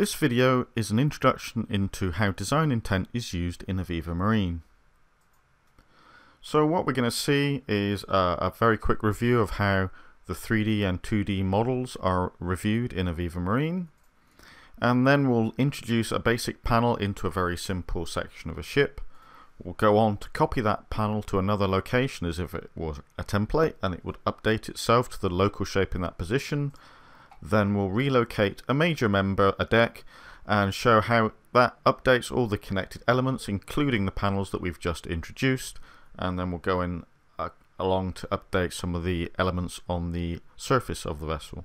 This video is an introduction into how design intent is used in AVEVA Marine. So what we're going to see is a, a, very quick review of how the 3D and 2D models are reviewed in AVEVA Marine. And then we'll introduce a basic panel into a very simple section of a ship. We'll go on to copy that panel to another location as if it was a template and it would update itself to the local shape in that position then we'll relocate a major member, a deck, and show how that updates all the connected elements, including the panels that we've just introduced. And then we'll go in uh, along to update some of the elements on the surface of the vessel.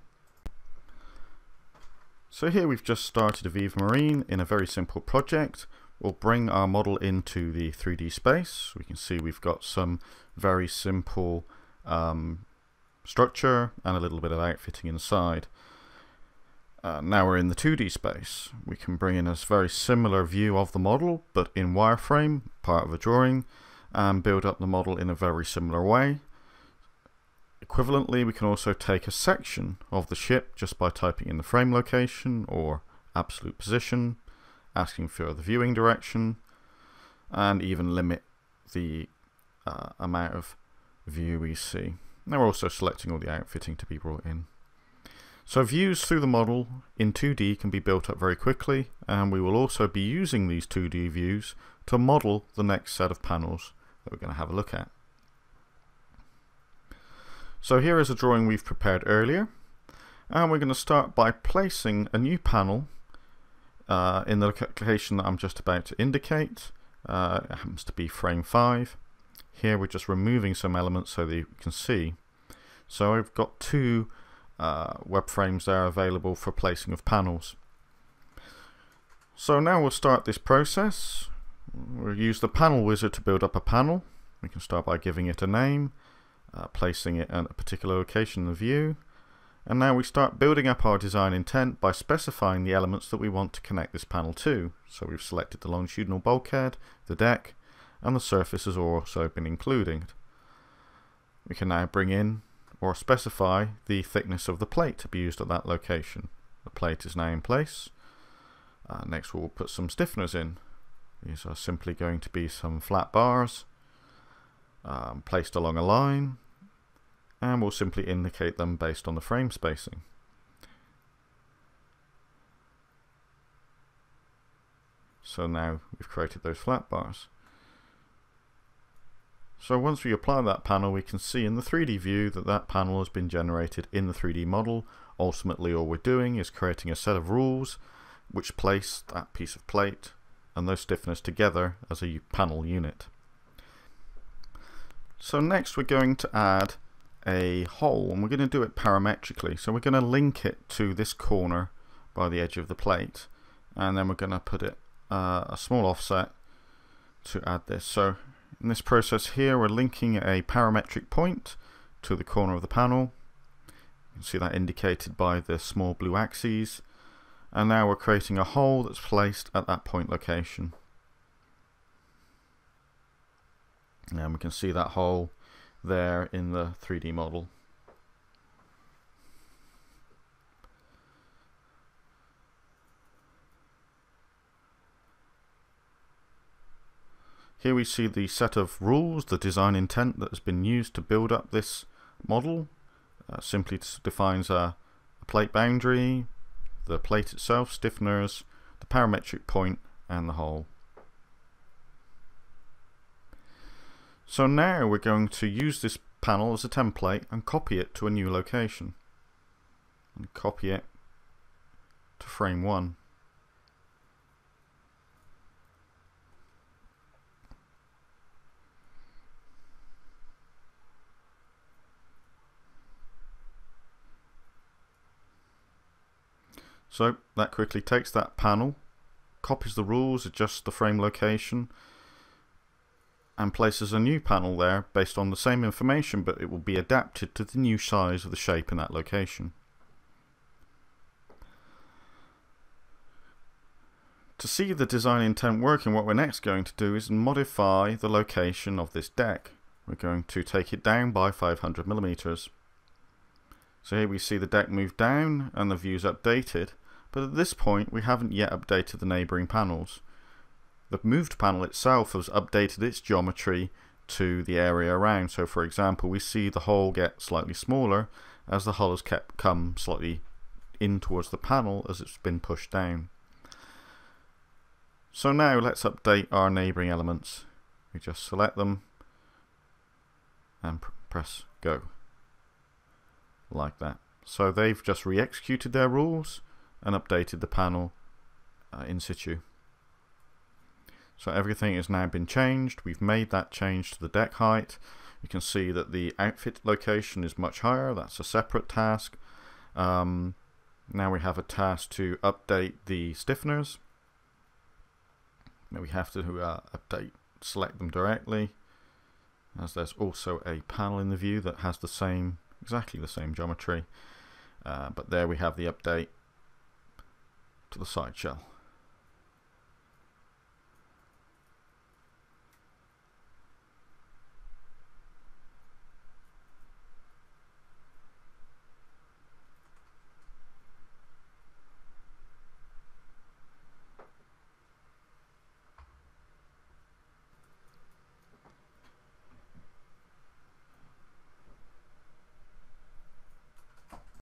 So here we've just started AVEVA Marine in a very simple project. We'll bring our model into the 3D space. We can see we've got some very simple um, structure and a little bit of outfitting inside. Uh, now we're in the 2D space. We can bring in a very similar view of the model, but in wireframe, part of a drawing, and build up the model in a very similar way. Equivalently, we can also take a section of the ship just by typing in the frame location or absolute position, asking for the viewing direction, and even limit the uh, amount of view we see. Now we're also selecting all the outfitting to be brought in. So views through the model in 2D can be built up very quickly and we will also be using these 2D views to model the next set of panels that we're going to have a look at. So here is a drawing we've prepared earlier and we're going to start by placing a new panel uh, in the location that I'm just about to indicate. Uh, it happens to be frame 5. Here we're just removing some elements so that you can see. So I've got two uh, web frames there are available for placing of panels. So now we'll start this process. We'll use the panel wizard to build up a panel. We can start by giving it a name, uh, placing it at a particular location in the view. And now we start building up our design intent by specifying the elements that we want to connect this panel to. So we've selected the longitudinal bulkhead, the deck, and the surface has also been included. We can now bring in or specify the thickness of the plate to be used at that location. The plate is now in place. Uh, next we'll put some stiffeners in. These are simply going to be some flat bars um, placed along a line and we'll simply indicate them based on the frame spacing. So now we've created those flat bars. So once we apply that panel we can see in the 3D view that that panel has been generated in the 3D model. Ultimately all we're doing is creating a set of rules which place that piece of plate and those stiffeners together as a panel unit. So next we're going to add a hole and we're going to do it parametrically. So we're going to link it to this corner by the edge of the plate and then we're going to put it uh, a small offset to add this. So in this process here, we're linking a parametric point to the corner of the panel. You can see that indicated by the small blue axes. And now we're creating a hole that's placed at that point location. And we can see that hole there in the 3D model. Here we see the set of rules, the design intent that has been used to build up this model. Uh, simply defines a, a, plate boundary, the plate itself, stiffeners, the parametric point, and the hole. So now we're going to use this panel as a template and copy it to a new location. And copy it to frame 1. So that quickly takes that panel, copies the rules, adjusts the frame location, and places a new panel there based on the same information but it will be adapted to the new size of the shape in that location. To see the design intent working what we're next going to do is modify the location of this deck. We're going to take it down by 500 millimeters. So here we see the deck move down and the views updated but at this point we haven't yet updated the neighbouring panels. The moved panel itself has updated its geometry to the area around. So for example, we see the hole get slightly smaller as the hull has kept come slightly in towards the panel as it's been pushed down. So now let's update our neighbouring elements. We just select them and pr press go. Like that. So they've just re-executed their rules and updated the panel uh, in situ. So everything has now been changed. We've made that change to the deck height. You can see that the outfit location is much higher. That's a separate task. Um, now we have a task to update the stiffeners. Now we have to uh, update, select them directly as there's also a panel in the view that has the same, exactly the same geometry. Uh, but there we have the update to the side shell.